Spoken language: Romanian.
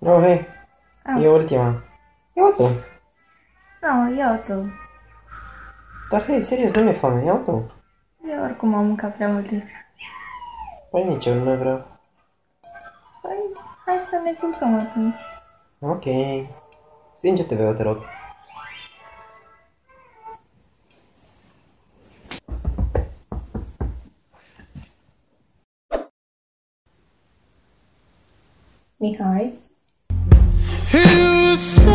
No, hei, Ah. e ultima. Ia tu. Nu, ia tu. Dar hei, serios, nu mi-e foame, ia tu. Eu oricum am mâncat prea multe. Păi nici eu nu mai vreau. Păi, hai să ne culcăm atunci. Ok. Stinge TV-ul, te rog. Mihai? so